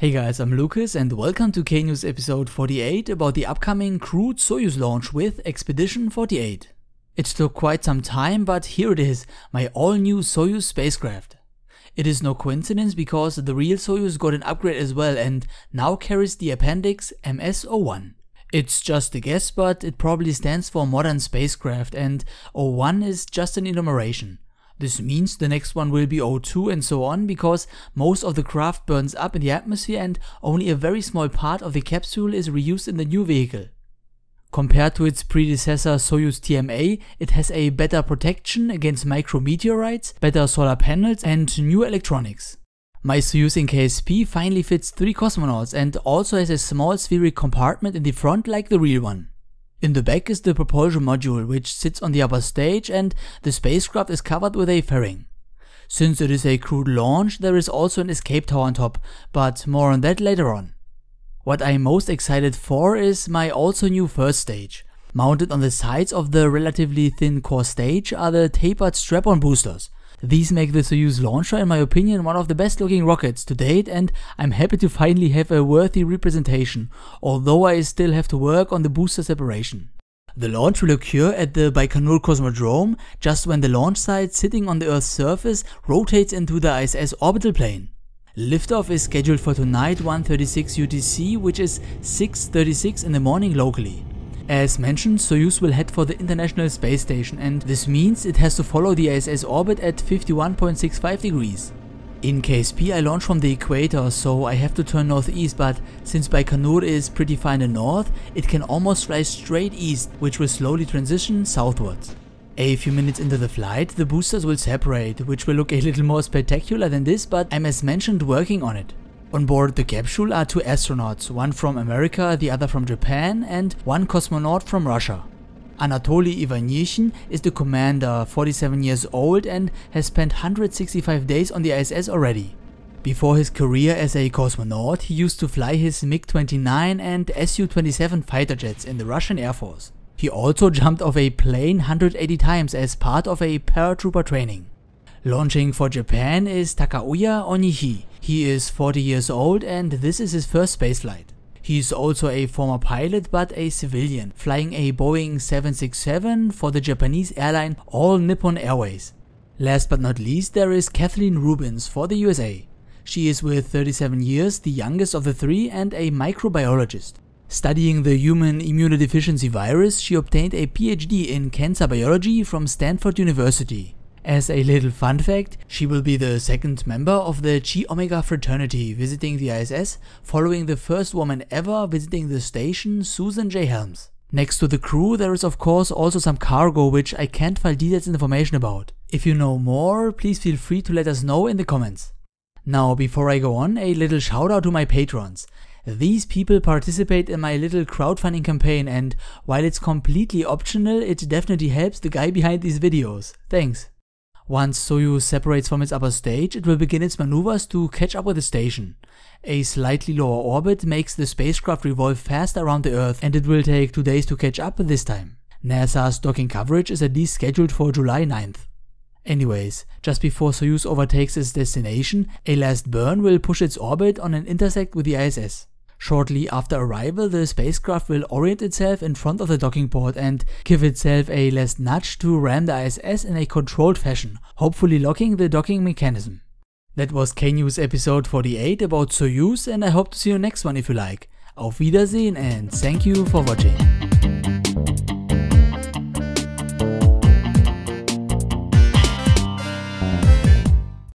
Hey guys, I'm Lukas and welcome to K-News episode 48 about the upcoming crewed Soyuz launch with Expedition 48. It took quite some time, but here it is, my all-new Soyuz spacecraft. It is no coincidence because the real Soyuz got an upgrade as well and now carries the appendix MS-01. It's just a guess, but it probably stands for modern spacecraft and 01 is just an enumeration. This means the next one will be O2 and so on because most of the craft burns up in the atmosphere and only a very small part of the capsule is reused in the new vehicle. Compared to its predecessor Soyuz TMA, it has a better protection against micrometeorites, better solar panels and new electronics. My Soyuz in KSP finally fits 3 cosmonauts and also has a small spheric compartment in the front like the real one. In the back is the propulsion module which sits on the upper stage and the spacecraft is covered with a fairing. Since it is a crewed launch there is also an escape tower on top, but more on that later on. What I'm most excited for is my also new first stage. Mounted on the sides of the relatively thin core stage are the tapered strap-on boosters. These make the Soyuz launcher in my opinion one of the best looking rockets to date and I'm happy to finally have a worthy representation, although I still have to work on the booster separation. The launch will occur at the Baikonur Cosmodrome just when the launch site sitting on the Earth's surface rotates into the ISS orbital plane. Liftoff is scheduled for tonight 1.36 UTC which is 6.36 in the morning locally. As mentioned, Soyuz will head for the International Space Station and this means it has to follow the ISS orbit at 51.65 degrees. In KSP I launch from the equator so I have to turn northeast but since Baikonur is pretty far in the north, it can almost fly straight east which will slowly transition southwards. A few minutes into the flight, the boosters will separate, which will look a little more spectacular than this but I'm as mentioned working on it. On board the capsule are two astronauts, one from America, the other from Japan and one cosmonaut from Russia. Anatoli Ivanishin is the commander, 47 years old and has spent 165 days on the ISS already. Before his career as a cosmonaut, he used to fly his MiG-29 and Su-27 fighter jets in the Russian Air Force. He also jumped off a plane 180 times as part of a paratrooper training. Launching for Japan is Takuya Onishi. He is 40 years old and this is his first spaceflight. He is also a former pilot but a civilian, flying a Boeing 767 for the Japanese airline All Nippon Airways. Last but not least there is Kathleen Rubins for the USA. She is with 37 years the youngest of the three and a microbiologist. Studying the human immunodeficiency virus, she obtained a PhD in cancer biology from Stanford University. As a little fun fact, she will be the second member of the Chi Omega fraternity visiting the ISS, following the first woman ever visiting the station, Susan J. Helms. Next to the crew there is of course also some cargo which I can't find detailed information about. If you know more, please feel free to let us know in the comments. Now before I go on, a little shout out to my patrons. These people participate in my little crowdfunding campaign and while it's completely optional, it definitely helps the guy behind these videos. Thanks. Once Soyuz separates from its upper stage, it will begin its maneuvers to catch up with the station. A slightly lower orbit makes the spacecraft revolve fast around the Earth and it will take 2 days to catch up this time. NASA's docking coverage is at least scheduled for July 9th. Anyways, just before Soyuz overtakes its destination, a last burn will push its orbit on an intersect with the ISS. Shortly after arrival, the spacecraft will orient itself in front of the docking port and give itself a last nudge to ram the ISS in a controlled fashion, hopefully locking the docking mechanism. That was K-News episode 48 about Soyuz and I hope to see you next one if you like. Auf Wiedersehen and thank you for watching.